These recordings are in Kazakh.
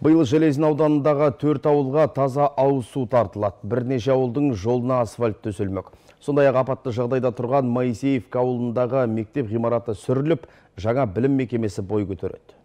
Биыл Железин ауданындағы төрт ауылға таза ауыз су тартылады. Бірнеше ауылдың жолына асфальт төселмек. Сондай ақ апатты жағдайда тұрған Моисеевка ауылындағы мектеп ғимараты сүріліп, жаңа білім мекемесі бой көтереді.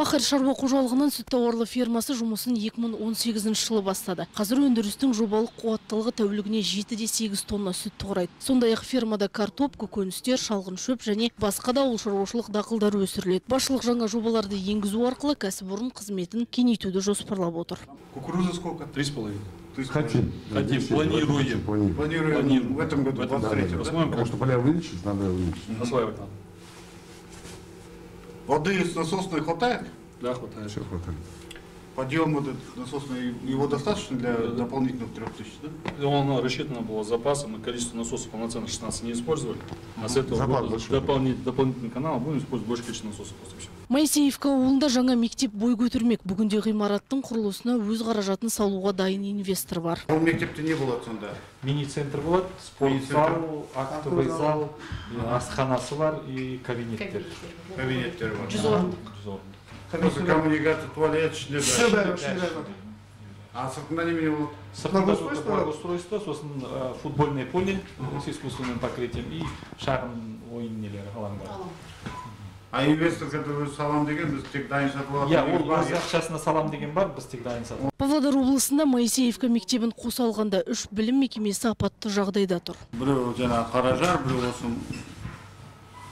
Пахар шаруа қожалығының сүт тауарлы фермасы жұмысын 2018 жылы бастады. Қазір өндірістің жобалық қуаттылығы тәулігіне 7-8 тонна сүт құрайды. Сондай ақ фермада картоп, көкөністер, шалғын шөп және басқа да ауыл шаруашылық дақылдары өсіріледі. Басшылық жаңа жобаларды енгізу арқылы кәсіпорын қызметін кеңейтуді жоспарлап отыр. Кукуруза сколько? Три с половиной. Ты Хотим. Хотим. Планируем. Планируем в этом году, В этом 23 году. да? Посмотрим, Потому что поля увеличить, надо увеличить. Осваивать надо. Воды с насосной хватает? Да, хватает. Все хватает. Подъем этот насосный, его достаточно для дополнительных трех тысяч, да? Он рассчитано было запасом, и количество насосов полноценно 16 не использовали. А с этого Запас года дополнительный, дополнительный канал будем использовать больше количество насосов. Просто. Моисеевка ауылында жаңа мектеп бой көтермек. Бүгінде ғимараттың құрылысына өз қаражатын салуға дайын инвестор бар. У мектепте не было сонда. мини-центр болады спортзал актовый зал асханасы бар и кабинеттер Кабинеттер бар. Жүз орын. жүз орын Осы коммуникация, туалет, ішінде Все бәрі. бәрі. А сыртында немене болады? сыртында Благоустройство? благоустройство сосын ә, футбольное поле с искусственным покрытием и шағын ойын нелері алаңдар А инвестор, который өзі салам деген, біз тек дайын сатып алатын. иә деген ол өз ақшасына салам деген бар біз тек дайын сатып Павлодар облысында Моисеевка мектебін қоса алғанда үш білім мекемесі апатты жағдайда тұр. Біреу жаңағы Қаражар, біреу осы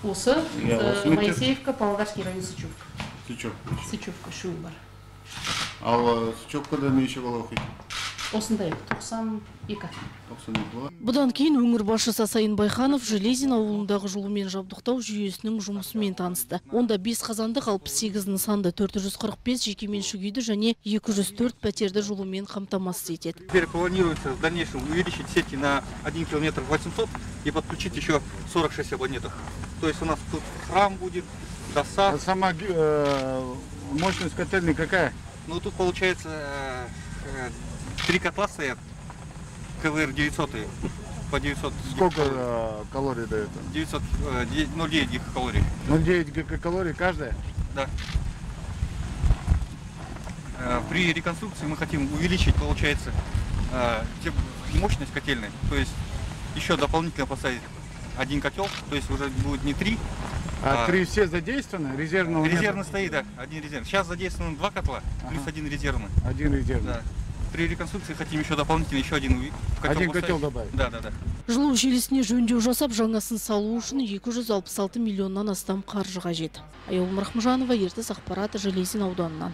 Осы Иә, э. Моисеевка, Павлодарский район Сычевка. Сычок. Сычевка үшеуі бар. Ал Сычоккада неше бала оқиды? Осындай 92. 92 бала. Бұдан кейін өңір басшысы Сайын Байханов Железин ауылындағы жылумен жабдықтау жүйесінің жұмысымен танысты. Онда 5 қазандық 68 нысанды 445 жекеменшік үйді және 204 пәтерді жылумен қамтамасыз етеді. Теперь планируется в дальнейшем увеличить сети на 1 километр 800 и подключить еще 46 абонентов. То есть у нас тут храм будет, А досад. сама э, мощность котельной какая? Ну тут получается э, э, три котла стоят, КВР 900 по 900, Сколько э, калорий дает? 900, э, 0,9 гигакалорий. 0,9 гигакалорий каждая? Да. Э, При реконструкции мы хотим увеличить, получается, э, мощность котельной. То есть еще дополнительно поставить один котел, то есть уже будет не три, А, А. три все задействованы? Резервного нет? Резервный стоит, да, один резервный. Сейчас задействовано два котла, плюс Ага. один резервный. Один резервный. Да При реконструкции хотим еще дополнительно еще один уви- котел Один поставить. котел добавить. Да, да, да. Жылу желісіне жөндеу жасап, жаңасын салу үшін 266 миллионнан астам қаржы қажет. Аяулым Рахмжанова, Ертіс ақпарат Железин ауданынан.